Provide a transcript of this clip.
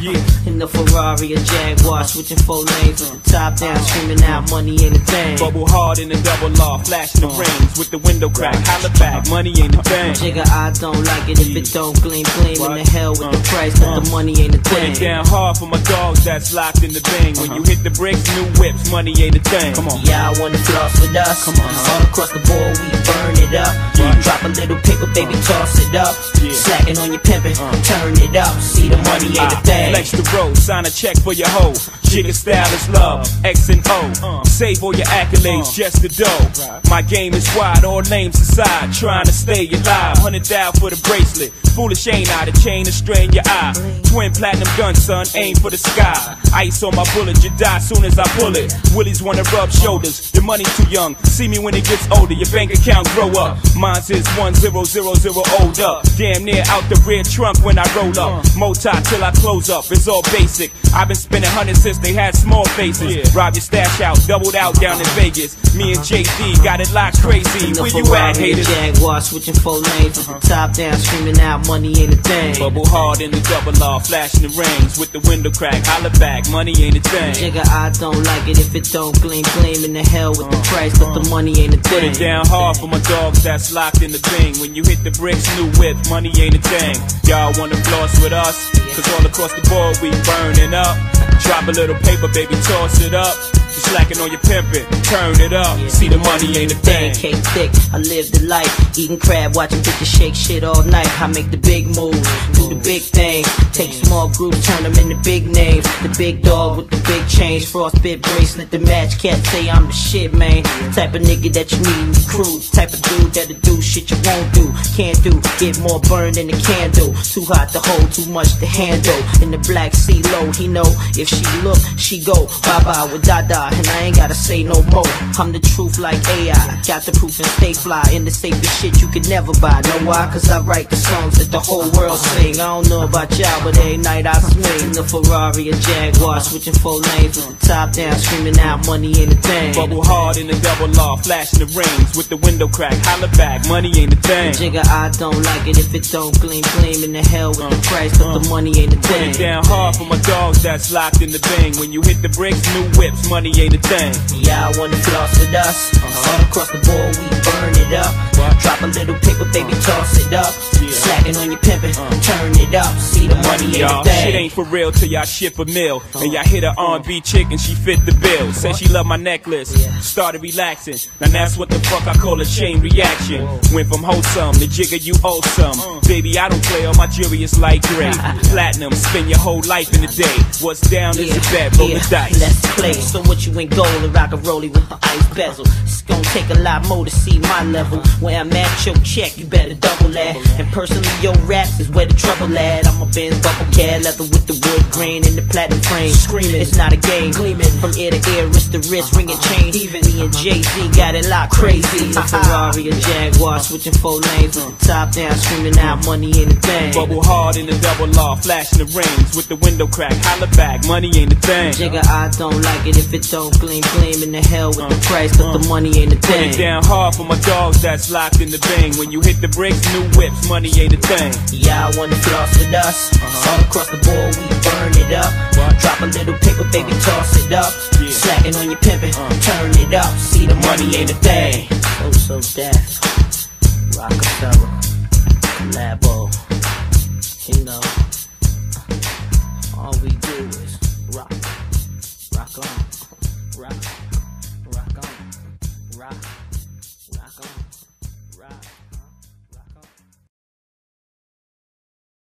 Yeah. In the Ferrari or Jaguar, switching four lanes with the top down, screaming out money ain't a thing. Bubble hard in the double law, flashing the rings with the window crack. Holla back, money ain't a thing. Jigga, I don't like it if it don't gleam, gleam. In the hell with the uh-huh. price, but the uh-huh. money ain't a Put thing. it down hard for my dogs that's locked in the bang. When you uh-huh. hit the bricks, new whips, money ain't a thing. Come on. Y'all wanna floss with us? Come on. All across the board, we burn it up. Drop a little paper, baby, toss it up. Yeah. Slacking on your pimpin', turn up. See the money ain't a ah, I thing. Flex the road, sign a check for your hoe. Jigga style is love, X and O. Save all your accolades, just the dough. My game is wide, all names aside. Trying to stay alive, hundred thou for the bracelet. Foolish ain't I, the chain to strain your eye. Twin platinum gun, son, aim for the sky. Ice on my bullet, you die soon as I pull it. Willies wanna rub shoulders, your money too young. See me when it gets older, your bank account grow up. Mine's is one zero zero zero old up. Damn near out the rear trunk when I roll up. Moti till I close up, it's all basic. I've been spending hundreds since they had small faces. Rob your stash out, doubled out down in Vegas. Me and JD got it locked crazy. Where you at, haters? Jaguar, switching four lanes with the top down, screaming out money ain't a thing. Bubble hard in the double law, flashing the rings with the window crack. Holla back, money ain't a thing. Jigga, I don't like it if it don't gleam, gleam. In the hell with the uh-huh. price, but the money ain't a thing. Put it down hard for my dogs that's locked in the thing. When you hit the bricks, new whip, money ain't a thing. Y'all wanna floss with us? Cause all across the board we burning up. Drop a little paper, baby, toss it up. You slacking on your pimpin', turn it up. See the money ain't a thing. Cake thick, I live the life. Eating crab, watching bitches shake shit all night. I make the big moves, do the big thing. Take small groups, turn them into big names. The big dog with the big change, frostbit bracelet. The match cat say I'm the shit, man. Type of nigga that you need in the crew. Type of dude that'll do shit you won't do. Can't do, get more burned than a candle. Too hot to hold, too much to handle. In the black sea low, he know if she look, she go. Bye bye with Dada, and I ain't gotta say no more. I'm the truth like AI. Got the proof and stay fly. In the safest shit you could never buy. Know why? Cause I write the songs that the whole world sing. I don't know about y'all, but every night I swing. The Ferrari and Jaguar, switching four lanes with the top down, screaming out money ain't a thing. Bubble hard in the double law, flashing the rings with the window crack. Holla back, money ain't a thing. Jigga, I don't like it if it don't gleam, gleam in the hell with the price, but the money ain't a Put thing. it down hard for my dogs that's locked in the thing. When you hit the bricks, new whips, money ain't a thing. Y'all wanna floss with us? Uh-huh. All across the board, we burn it up. Drop a little paper, baby, toss it up. Slacking on your pimpin', uh. turn it up. See the money ain't Y'all, shit ain't for real till y'all ship a meal. And y'all hit a R&B chick and she fit the bill. Said she love my necklace, started relaxing. Now that's what the fuck I call a chain reaction. Went from wholesome to jigger you awesome. Uh. Baby, I don't play all my jewelry is light gray. Platinum, spend your whole life in a day. What's down is a bet, roll the dice. Let's play. So what you in gold and rock a rollie with the ice bezel. It's gonna take a lot more to see my level. Where I'm at, your check, you better double that. And personally, your rap is where the trouble at. I'm a Benz buckle cat, leather with the wood grain and the platinum frame. Screaming, it's not a game. Gleaming from ear to ear, wrist to wrist, ringing chain. Even me and Jay Z got it locked crazy. A Ferrari, a Jaguar, switching four lanes with the top down, screaming out money ain't a thing. Bubble hard in the double law, flashing the rings with the window crack. Holla back, money ain't a thing. Jigga, I don't like it if it don't gleam, gleam in the hell with the price, but the uh-huh. money ain't a Put it down hard for my dogs that's locked in the bang. When you hit the bricks, new whips, money ain't a thing. Yeah, I wanna floss with us? Uh-huh. All across the board, we burn it up. Drop a little paper, baby, toss it up. Yeah. Slacking on your pimpin', uh. turn it up. See the money ain't a thing. Oh, So Def. Roc-A-Fella, Labo. You know,